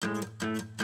Música